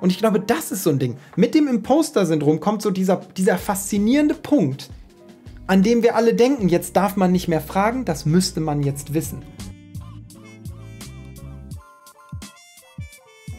Und ich glaube, das ist so ein Ding. Mit dem Imposter-Syndrom kommt so dieser, dieser faszinierende Punkt, an dem wir alle denken, jetzt darf man nicht mehr fragen, das müsste man jetzt wissen.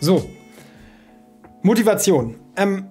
So. Motivation. Ähm,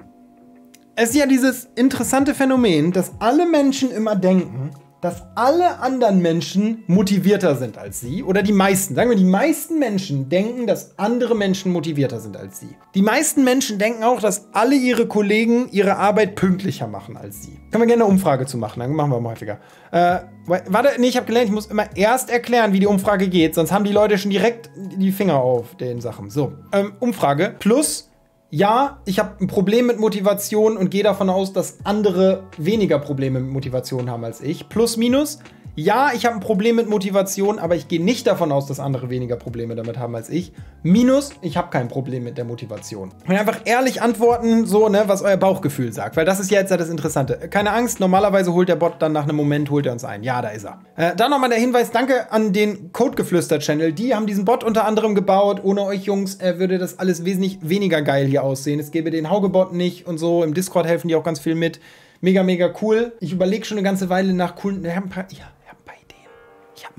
es ist ja dieses interessante Phänomen, dass alle Menschen immer denken, dass alle anderen Menschen motivierter sind als sie. Oder die meisten. Sagen wir, die meisten Menschen denken, dass andere Menschen motivierter sind als sie. Die meisten Menschen denken auch, dass alle ihre Kollegen ihre Arbeit pünktlicher machen als sie. Können wir gerne eine Umfrage zu machen, dann machen wir mal häufiger. Äh, warte, nee, ich habe gelernt, ich muss immer erst erklären, wie die Umfrage geht, sonst haben die Leute schon direkt die Finger auf den Sachen. So, ähm, Umfrage plus ja, ich habe ein Problem mit Motivation und gehe davon aus, dass andere weniger Probleme mit Motivation haben als ich. Plus, minus, ja, ich habe ein Problem mit Motivation, aber ich gehe nicht davon aus, dass andere weniger Probleme damit haben als ich. Minus, ich habe kein Problem mit der Motivation. Und einfach ehrlich antworten, so, ne, was euer Bauchgefühl sagt. Weil das ist ja jetzt das Interessante. Keine Angst, normalerweise holt der Bot dann nach einem Moment, holt er uns ein. Ja, da ist er. Äh, dann nochmal der Hinweis, danke an den Codegeflüster-Channel. Die haben diesen Bot unter anderem gebaut. Ohne euch Jungs äh, würde das alles wesentlich weniger geil hier aussehen. Es gäbe den Haugebot nicht und so. Im Discord helfen die auch ganz viel mit. Mega, mega cool. Ich überlege schon eine ganze Weile nach coolen. Ja,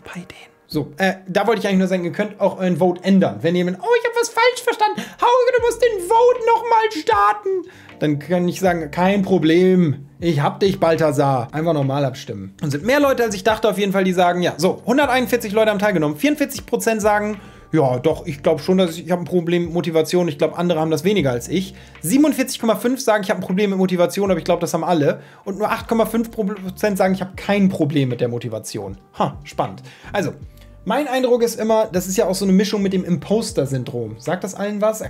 bei denen. So, äh, da wollte ich eigentlich nur sagen, ihr könnt auch euren Vote ändern. Wenn jemand, oh, ich habe was falsch verstanden, Hauge, du musst den Vote nochmal starten. Dann kann ich sagen, kein Problem. Ich hab dich, Balthasar. Einfach normal abstimmen. Und sind mehr Leute, als ich dachte, auf jeden Fall, die sagen, ja. So, 141 Leute haben teilgenommen. 44% sagen, ja, doch, ich glaube schon, dass ich, ich habe ein Problem mit Motivation. Ich glaube, andere haben das weniger als ich. 47,5 sagen, ich habe ein Problem mit Motivation, aber ich glaube, das haben alle. Und nur 8,5% sagen, ich habe kein Problem mit der Motivation. Ha, spannend. Also, mein Eindruck ist immer, das ist ja auch so eine Mischung mit dem Imposter-Syndrom. Sagt das allen was?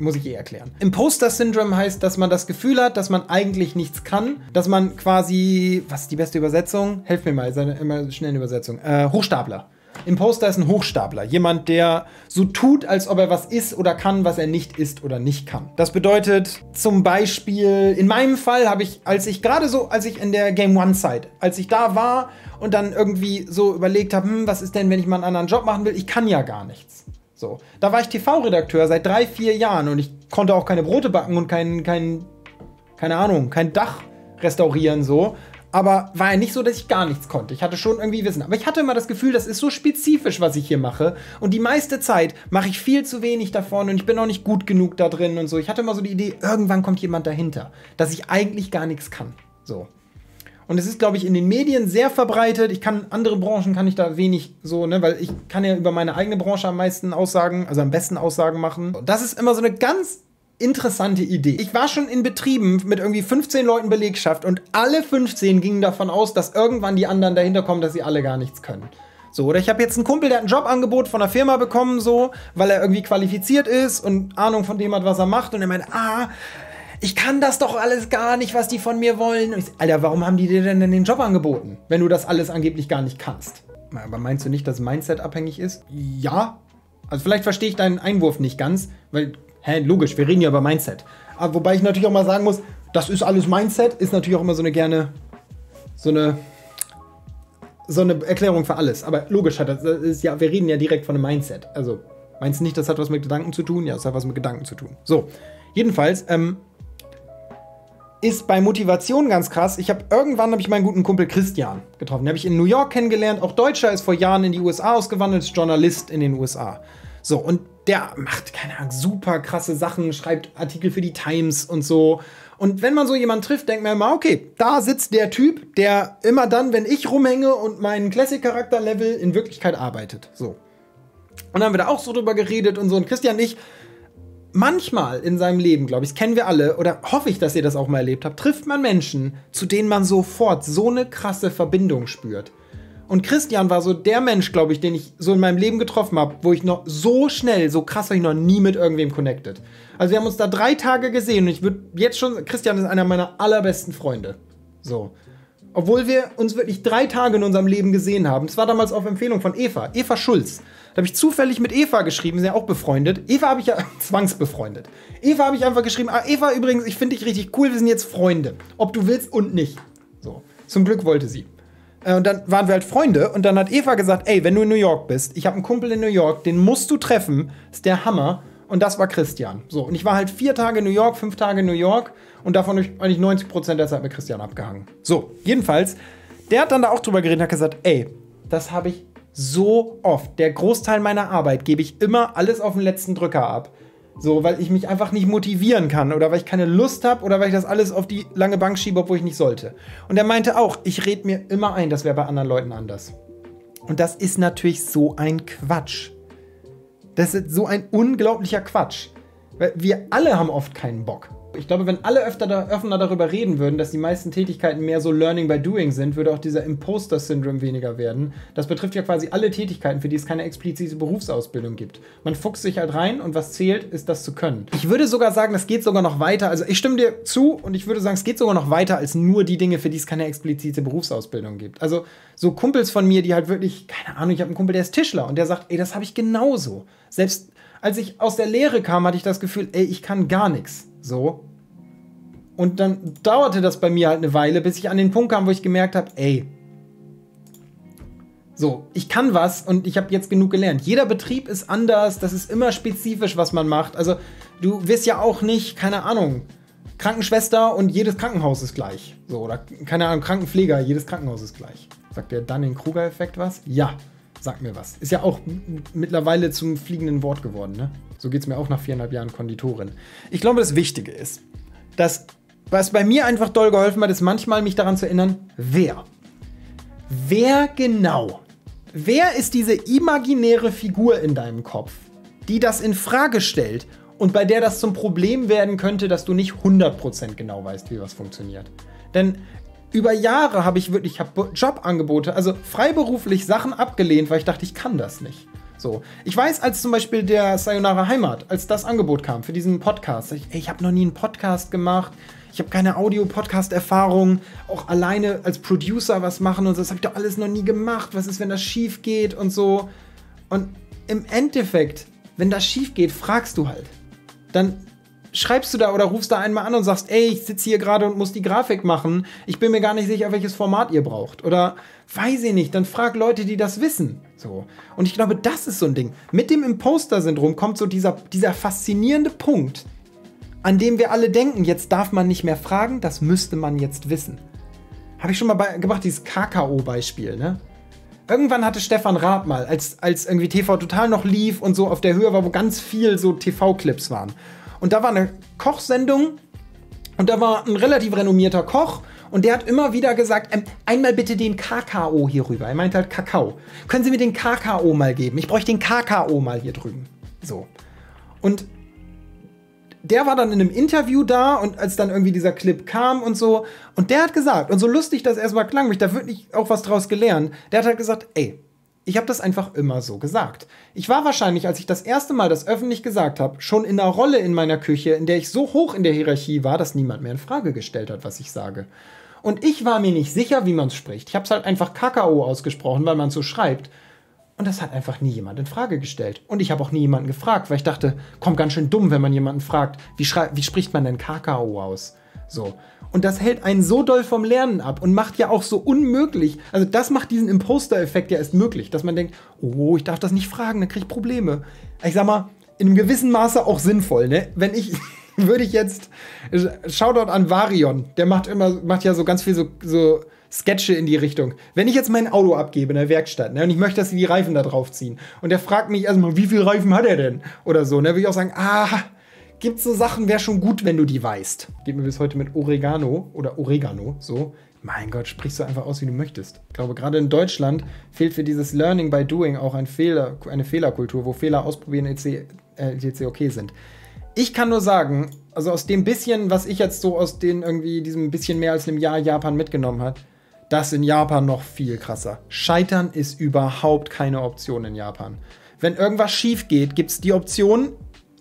Muss ich eh erklären. Imposter-Syndrom heißt, dass man das Gefühl hat, dass man eigentlich nichts kann, dass man quasi, was ist die beste Übersetzung? Helf mir mal, seine immer schnelle Übersetzung. Äh, Hochstapler. Imposter ist ein Hochstapler. Jemand, der so tut, als ob er was ist oder kann, was er nicht ist oder nicht kann. Das bedeutet zum Beispiel, in meinem Fall habe ich, als ich gerade so, als ich in der Game One Zeit, als ich da war und dann irgendwie so überlegt habe, hm, was ist denn, wenn ich mal einen anderen Job machen will? Ich kann ja gar nichts. So. Da war ich TV-Redakteur seit drei, vier Jahren und ich konnte auch keine Brote backen und kein, kein, keine Ahnung, kein Dach restaurieren so. Aber war ja nicht so, dass ich gar nichts konnte. Ich hatte schon irgendwie Wissen. Aber ich hatte immer das Gefühl, das ist so spezifisch, was ich hier mache. Und die meiste Zeit mache ich viel zu wenig davon und ich bin auch nicht gut genug da drin und so. Ich hatte immer so die Idee, irgendwann kommt jemand dahinter, dass ich eigentlich gar nichts kann. So. Und es ist, glaube ich, in den Medien sehr verbreitet. Ich kann, andere Branchen kann ich da wenig so, ne, weil ich kann ja über meine eigene Branche am meisten Aussagen, also am besten Aussagen machen. Das ist immer so eine ganz interessante Idee. Ich war schon in Betrieben mit irgendwie 15 Leuten Belegschaft und alle 15 gingen davon aus, dass irgendwann die anderen dahinter kommen, dass sie alle gar nichts können. So, oder ich habe jetzt einen Kumpel, der hat ein Jobangebot von einer Firma bekommen, so, weil er irgendwie qualifiziert ist und Ahnung von dem hat, was er macht. Und er meinte, ah, ich kann das doch alles gar nicht, was die von mir wollen. Und ich Alter, warum haben die dir denn den Job angeboten, wenn du das alles angeblich gar nicht kannst? Aber meinst du nicht, dass Mindset abhängig ist? Ja. Also vielleicht verstehe ich deinen Einwurf nicht ganz, weil Hä, logisch, wir reden ja über Mindset. Aber wobei ich natürlich auch mal sagen muss, das ist alles Mindset, ist natürlich auch immer so eine gerne, so eine, so eine Erklärung für alles. Aber logisch hat das, das ist ja, wir reden ja direkt von einem Mindset. Also, meinst du nicht, das hat was mit Gedanken zu tun? Ja, das hat was mit Gedanken zu tun. So, jedenfalls, ähm, ist bei Motivation ganz krass. Ich habe irgendwann habe ich meinen guten Kumpel Christian getroffen. Den habe ich in New York kennengelernt. Auch Deutscher ist vor Jahren in die USA ausgewandert, ist Journalist in den USA. So, und der macht, keine Ahnung, super krasse Sachen, schreibt Artikel für die Times und so. Und wenn man so jemanden trifft, denkt man immer, okay, da sitzt der Typ, der immer dann, wenn ich rumhänge und meinen Classic-Charakter-Level in Wirklichkeit arbeitet. So. Und dann haben wir da auch so drüber geredet und so. Und Christian ich, manchmal in seinem Leben, glaube ich, das kennen wir alle, oder hoffe ich, dass ihr das auch mal erlebt habt, trifft man Menschen, zu denen man sofort so eine krasse Verbindung spürt. Und Christian war so der Mensch, glaube ich, den ich so in meinem Leben getroffen habe, wo ich noch so schnell, so krass war ich noch nie mit irgendwem connected. Also wir haben uns da drei Tage gesehen und ich würde jetzt schon, Christian ist einer meiner allerbesten Freunde. So. Obwohl wir uns wirklich drei Tage in unserem Leben gesehen haben. Das war damals auf Empfehlung von Eva, Eva Schulz. Da habe ich zufällig mit Eva geschrieben, sind ja auch befreundet. Eva habe ich ja zwangsbefreundet. Eva habe ich einfach geschrieben, ah, Eva übrigens, ich finde dich richtig cool, wir sind jetzt Freunde. Ob du willst und nicht. So. Zum Glück wollte sie. Äh, und dann waren wir halt Freunde und dann hat Eva gesagt, ey, wenn du in New York bist, ich habe einen Kumpel in New York, den musst du treffen, ist der Hammer. und das war Christian. So, und ich war halt vier Tage in New York, fünf Tage in New York und davon eigentlich 90% der Zeit mit Christian abgehangen. So, jedenfalls, der hat dann da auch drüber geredet und hat gesagt, ey, das habe ich so oft. Der Großteil meiner Arbeit gebe ich immer alles auf den letzten Drücker ab. So, weil ich mich einfach nicht motivieren kann oder weil ich keine Lust habe oder weil ich das alles auf die lange Bank schiebe, obwohl ich nicht sollte. Und er meinte auch, ich rede mir immer ein, das wäre bei anderen Leuten anders. Und das ist natürlich so ein Quatsch. Das ist so ein unglaublicher Quatsch. Weil wir alle haben oft keinen Bock. Ich glaube, wenn alle öfter da, offener darüber reden würden, dass die meisten Tätigkeiten mehr so Learning by Doing sind, würde auch dieser Imposter-Syndrom weniger werden. Das betrifft ja quasi alle Tätigkeiten, für die es keine explizite Berufsausbildung gibt. Man fuchst sich halt rein und was zählt, ist das zu können. Ich würde sogar sagen, das geht sogar noch weiter. Also ich stimme dir zu und ich würde sagen, es geht sogar noch weiter als nur die Dinge, für die es keine explizite Berufsausbildung gibt. Also so Kumpels von mir, die halt wirklich, keine Ahnung, ich habe einen Kumpel, der ist Tischler und der sagt, ey, das habe ich genauso. Selbst als ich aus der Lehre kam, hatte ich das Gefühl, ey, ich kann gar nichts. So. Und dann dauerte das bei mir halt eine Weile, bis ich an den Punkt kam, wo ich gemerkt habe, ey, so, ich kann was und ich habe jetzt genug gelernt. Jeder Betrieb ist anders, das ist immer spezifisch, was man macht. Also, du wirst ja auch nicht, keine Ahnung, Krankenschwester und jedes Krankenhaus ist gleich. So, oder keine Ahnung, Krankenpfleger, jedes Krankenhaus ist gleich. Sagt der Dunning-Kruger-Effekt was? Ja, sagt mir was. Ist ja auch mittlerweile zum fliegenden Wort geworden, ne? So geht es mir auch nach viereinhalb Jahren Konditorin. Ich glaube, das Wichtige ist, dass was bei mir einfach doll geholfen hat, ist manchmal mich daran zu erinnern, wer. Wer genau? Wer ist diese imaginäre Figur in deinem Kopf, die das in Frage stellt und bei der das zum Problem werden könnte, dass du nicht 100% genau weißt, wie was funktioniert? Denn über Jahre habe ich wirklich hab Jobangebote, also freiberuflich Sachen abgelehnt, weil ich dachte, ich kann das nicht. So. Ich weiß, als zum Beispiel der Sayonara Heimat, als das Angebot kam für diesen Podcast, ich, ich habe noch nie einen Podcast gemacht, ich habe keine Audio-Podcast-Erfahrung, auch alleine als Producer was machen und so. Das habe ich doch alles noch nie gemacht. Was ist, wenn das schief geht und so? Und im Endeffekt, wenn das schief geht, fragst du halt. Dann schreibst du da oder rufst da einmal an und sagst, ey, ich sitze hier gerade und muss die Grafik machen. Ich bin mir gar nicht sicher, welches Format ihr braucht. Oder weiß ich nicht, dann frag Leute, die das wissen. So. Und ich glaube, das ist so ein Ding. Mit dem Imposter-Syndrom kommt so dieser, dieser faszinierende Punkt, an dem wir alle denken, jetzt darf man nicht mehr fragen, das müsste man jetzt wissen. Habe ich schon mal gemacht, dieses KKO-Beispiel, ne? Irgendwann hatte Stefan Raab mal, als, als irgendwie TV total noch lief und so auf der Höhe war, wo ganz viel so TV-Clips waren. Und da war eine Kochsendung und da war ein relativ renommierter Koch und der hat immer wieder gesagt, ähm, einmal bitte den Kakao hier rüber. Er meint halt Kakao. Können Sie mir den Kakao mal geben? Ich bräuchte den Kakao mal hier drüben. So. Und der war dann in einem Interview da und als dann irgendwie dieser Clip kam und so, und der hat gesagt, und so lustig das erstmal klang, ich da wirklich auch was draus gelernt, der hat halt gesagt, ey, ich habe das einfach immer so gesagt. Ich war wahrscheinlich, als ich das erste Mal das öffentlich gesagt habe, schon in einer Rolle in meiner Küche, in der ich so hoch in der Hierarchie war, dass niemand mehr in Frage gestellt hat, was ich sage. Und ich war mir nicht sicher, wie man es spricht. Ich habe es halt einfach Kakao ausgesprochen, weil man so schreibt. Und das hat einfach nie jemand in Frage gestellt. Und ich habe auch nie jemanden gefragt, weil ich dachte, kommt ganz schön dumm, wenn man jemanden fragt, wie, wie spricht man denn Kakao aus? So. Und das hält einen so doll vom Lernen ab und macht ja auch so unmöglich. Also, das macht diesen Imposter-Effekt ja erst möglich, dass man denkt, oh, ich darf das nicht fragen, dann kriege ich Probleme. Ich sag mal, in einem gewissen Maße auch sinnvoll, ne? Wenn ich, würde ich jetzt, Shoutout an Varion, der macht immer, macht ja so ganz viel so, so Sketche in die Richtung. Wenn ich jetzt mein Auto abgebe in der Werkstatt ne, und ich möchte, dass sie die Reifen da drauf ziehen und der fragt mich erstmal, wie viele Reifen hat er denn? Oder so, ne, würde ich auch sagen, ah, gibt so Sachen, wäre schon gut, wenn du die weißt. Geht mir bis heute mit Oregano oder Oregano, so. Mein Gott, sprichst du einfach aus, wie du möchtest. Ich glaube, gerade in Deutschland fehlt für dieses Learning by Doing auch ein Fehler, eine Fehlerkultur, wo Fehler ausprobieren etc. Äh, okay sind. Ich kann nur sagen, also aus dem bisschen, was ich jetzt so aus den irgendwie diesem bisschen mehr als einem Jahr Japan mitgenommen habe, das in Japan noch viel krasser. Scheitern ist überhaupt keine Option in Japan. Wenn irgendwas schief geht, gibt es die Option,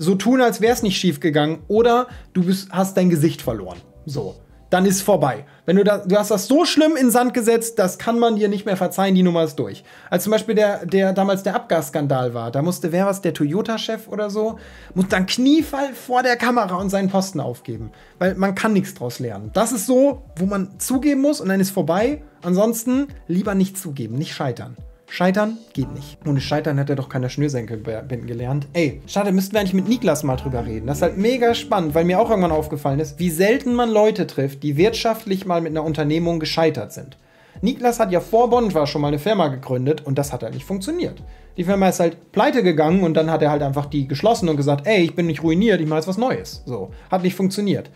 so tun, als wäre es nicht schief gegangen, oder du bist, hast dein Gesicht verloren. So. Dann ist vorbei. Wenn du, da, du hast das so schlimm in Sand gesetzt, das kann man dir nicht mehr verzeihen, die Nummer ist durch. Als zum Beispiel der, der damals der Abgasskandal war, da musste, wer was, der Toyota-Chef oder so, muss dann Kniefall vor der Kamera und seinen Posten aufgeben. Weil man kann nichts draus lernen. Das ist so, wo man zugeben muss und dann ist vorbei. Ansonsten lieber nicht zugeben, nicht scheitern. Scheitern geht nicht. Ohne Scheitern hat er doch keine Schnürsenkel binden gelernt. Ey, schade, müssten wir eigentlich mit Niklas mal drüber reden. Das ist halt mega spannend, weil mir auch irgendwann aufgefallen ist, wie selten man Leute trifft, die wirtschaftlich mal mit einer Unternehmung gescheitert sind. Niklas hat ja vor Bond war schon mal eine Firma gegründet und das hat halt nicht funktioniert. Die Firma ist halt pleite gegangen und dann hat er halt einfach die geschlossen und gesagt, ey, ich bin nicht ruiniert, ich mache jetzt was Neues. So, hat nicht funktioniert.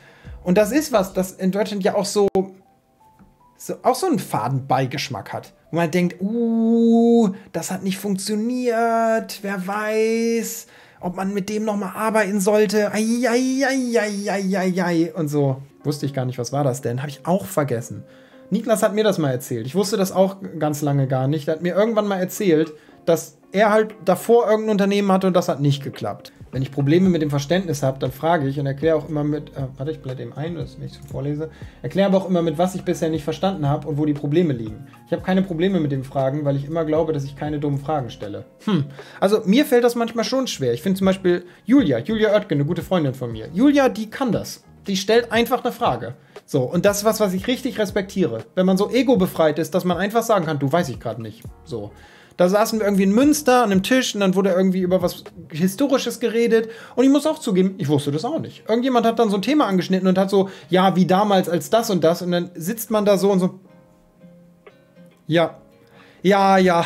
Und das ist was, das in Deutschland ja auch so, so auch so einen Fadenbeigeschmack hat. Wo man denkt, uh, das hat nicht funktioniert, wer weiß, ob man mit dem nochmal arbeiten sollte. Eieieiei und so. Wusste ich gar nicht, was war das denn? Habe ich auch vergessen. Niklas hat mir das mal erzählt. Ich wusste das auch ganz lange gar nicht. Er hat mir irgendwann mal erzählt, dass er halt davor irgendein Unternehmen hatte und das hat nicht geklappt. Wenn ich Probleme mit dem Verständnis habe, dann frage ich und erkläre auch immer mit, äh, warte, ich blätter eben ein, das wenn ich so vorlese, erkläre aber auch immer mit, was ich bisher nicht verstanden habe und wo die Probleme liegen. Ich habe keine Probleme mit dem Fragen, weil ich immer glaube, dass ich keine dummen Fragen stelle. Hm. Also mir fällt das manchmal schon schwer. Ich finde zum Beispiel Julia, Julia Oetgen, eine gute Freundin von mir. Julia, die kann das. Die stellt einfach eine Frage. So, und das ist was, was ich richtig respektiere. Wenn man so ego-befreit ist, dass man einfach sagen kann, du weiß ich gerade nicht. So. Da saßen wir irgendwie in Münster an einem Tisch und dann wurde irgendwie über was Historisches geredet. Und ich muss auch zugeben, ich wusste das auch nicht. Irgendjemand hat dann so ein Thema angeschnitten und hat so, ja, wie damals als das und das. Und dann sitzt man da so und so. Ja. Ja, ja,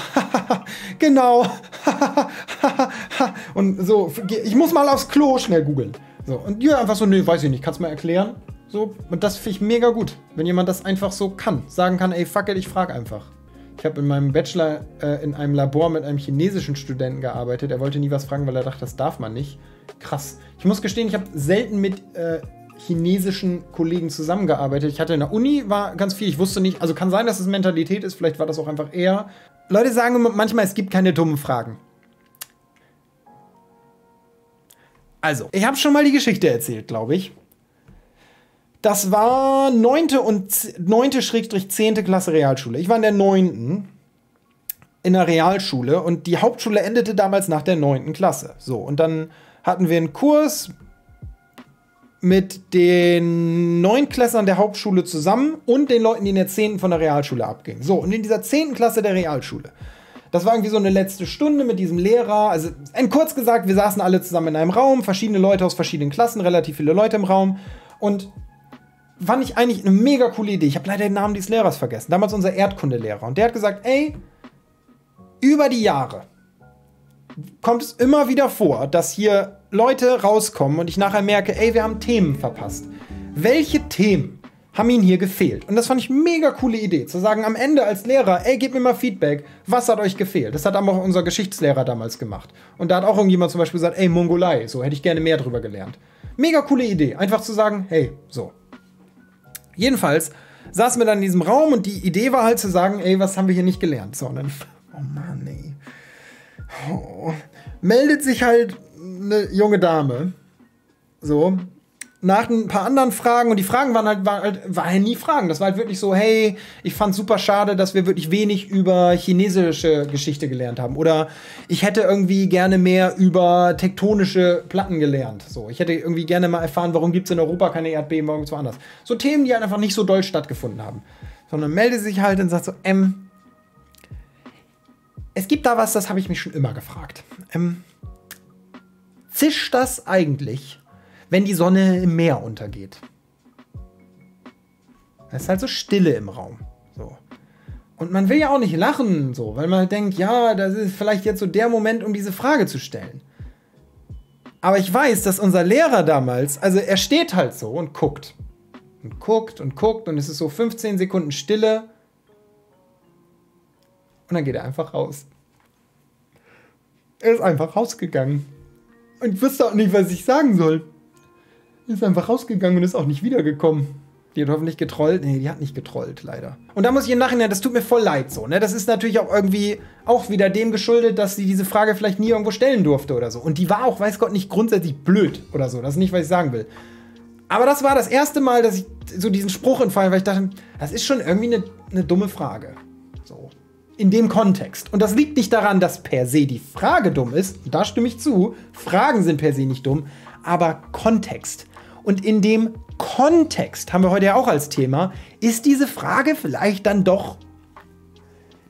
genau. und so, ich muss mal aufs Klo schnell googeln. So, und ja, einfach so, nee, weiß ich nicht, kannst mal erklären? So, und das finde ich mega gut, wenn jemand das einfach so kann. Sagen kann, ey, fuck it, ich frage einfach. Ich habe in meinem Bachelor äh, in einem Labor mit einem chinesischen Studenten gearbeitet. Er wollte nie was fragen, weil er dachte, das darf man nicht. Krass. Ich muss gestehen, ich habe selten mit äh, chinesischen Kollegen zusammengearbeitet. Ich hatte in der Uni war ganz viel. Ich wusste nicht, also kann sein, dass es Mentalität ist. Vielleicht war das auch einfach eher. Leute sagen manchmal, es gibt keine dummen Fragen. Also, ich habe schon mal die Geschichte erzählt, glaube ich. Das war 9. und 9-10. Klasse Realschule. Ich war in der 9. in der Realschule und die Hauptschule endete damals nach der 9. Klasse. So, und dann hatten wir einen Kurs mit den Neunklässern der Hauptschule zusammen und den Leuten, die in der 10. von der Realschule abgingen. So, und in dieser 10. Klasse der Realschule, das war irgendwie so eine letzte Stunde mit diesem Lehrer. Also, kurz gesagt, wir saßen alle zusammen in einem Raum, verschiedene Leute aus verschiedenen Klassen, relativ viele Leute im Raum. Und fand ich eigentlich eine mega coole Idee. Ich habe leider den Namen dieses Lehrers vergessen. Damals unser Erdkundelehrer. Und der hat gesagt, ey, über die Jahre kommt es immer wieder vor, dass hier Leute rauskommen und ich nachher merke, ey, wir haben Themen verpasst. Welche Themen haben ihnen hier gefehlt? Und das fand ich mega coole Idee, zu sagen am Ende als Lehrer, ey, gebt mir mal Feedback, was hat euch gefehlt? Das hat aber auch unser Geschichtslehrer damals gemacht. Und da hat auch irgendjemand zum Beispiel gesagt, ey, Mongolei, so hätte ich gerne mehr drüber gelernt. Mega coole Idee, einfach zu sagen, hey, so, Jedenfalls saßen wir dann in diesem Raum und die Idee war halt zu sagen, ey, was haben wir hier nicht gelernt? So, und dann, oh Mann, ey. Oh, meldet sich halt eine junge Dame. So, nach ein paar anderen Fragen und die Fragen waren halt, war halt, war halt nie Fragen. Das war halt wirklich so, hey, ich fand super schade, dass wir wirklich wenig über chinesische Geschichte gelernt haben. Oder ich hätte irgendwie gerne mehr über tektonische Platten gelernt. So, ich hätte irgendwie gerne mal erfahren, warum gibt es in Europa keine Erdbeben, warum irgendwo anders. So Themen, die halt einfach nicht so doll stattgefunden haben. Sondern melde sich halt und sagt so, ähm, es gibt da was, das habe ich mich schon immer gefragt. Ähm, zischt das eigentlich? Wenn die Sonne im Meer untergeht. Es ist halt so Stille im Raum. So. Und man will ja auch nicht lachen, so, weil man halt denkt, ja, das ist vielleicht jetzt so der Moment, um diese Frage zu stellen. Aber ich weiß, dass unser Lehrer damals, also er steht halt so und guckt. Und guckt und guckt und es ist so 15 Sekunden Stille. Und dann geht er einfach raus. Er ist einfach rausgegangen. Und ich wusste auch nicht, was ich sagen soll. Ist einfach rausgegangen und ist auch nicht wiedergekommen. Die hat hoffentlich getrollt. Nee, die hat nicht getrollt, leider. Und da muss ich im Nachhinein, das tut mir voll leid so, ne? Das ist natürlich auch irgendwie auch wieder dem geschuldet, dass sie diese Frage vielleicht nie irgendwo stellen durfte oder so. Und die war auch, weiß Gott, nicht grundsätzlich blöd oder so. Das ist nicht, was ich sagen will. Aber das war das erste Mal, dass ich so diesen Spruch entfallen, weil ich dachte, das ist schon irgendwie eine, eine dumme Frage. So. In dem Kontext. Und das liegt nicht daran, dass per se die Frage dumm ist. Da stimme ich zu. Fragen sind per se nicht dumm. Aber Kontext. Und in dem Kontext, haben wir heute ja auch als Thema, ist diese Frage vielleicht dann doch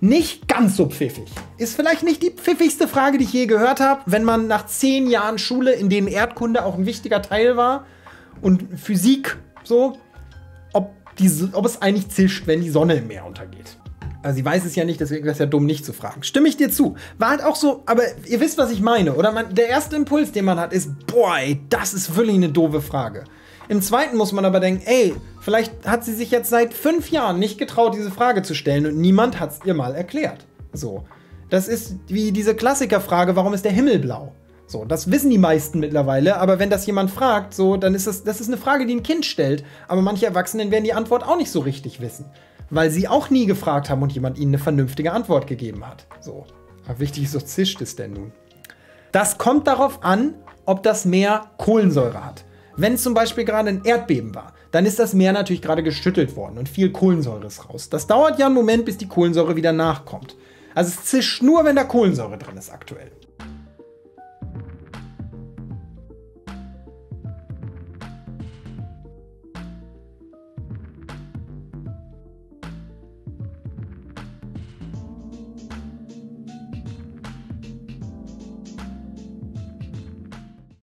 nicht ganz so pfiffig. Ist vielleicht nicht die pfiffigste Frage, die ich je gehört habe, wenn man nach zehn Jahren Schule, in denen Erdkunde auch ein wichtiger Teil war und Physik so, ob, die, ob es eigentlich zischt, wenn die Sonne im Meer untergeht. Also sie weiß es ja nicht, deswegen ist es ja dumm, nicht zu fragen. Stimme ich dir zu. War halt auch so, aber ihr wisst, was ich meine, oder? Man, der erste Impuls, den man hat, ist, boah, ey, das ist wirklich eine doofe Frage. Im zweiten muss man aber denken, ey, vielleicht hat sie sich jetzt seit fünf Jahren nicht getraut, diese Frage zu stellen und niemand hat es ihr mal erklärt. So. Das ist wie diese Klassikerfrage, warum ist der Himmel blau? So, das wissen die meisten mittlerweile, aber wenn das jemand fragt, so, dann ist das, das ist eine Frage, die ein Kind stellt, aber manche Erwachsenen werden die Antwort auch nicht so richtig wissen, weil sie auch nie gefragt haben und jemand ihnen eine vernünftige Antwort gegeben hat. So. Aber wichtig ist, so zischt es denn nun. Das kommt darauf an, ob das Meer Kohlensäure hat. Wenn zum Beispiel gerade ein Erdbeben war, dann ist das Meer natürlich gerade geschüttelt worden und viel Kohlensäure ist raus. Das dauert ja einen Moment, bis die Kohlensäure wieder nachkommt. Also es zischt nur, wenn da Kohlensäure drin ist aktuell.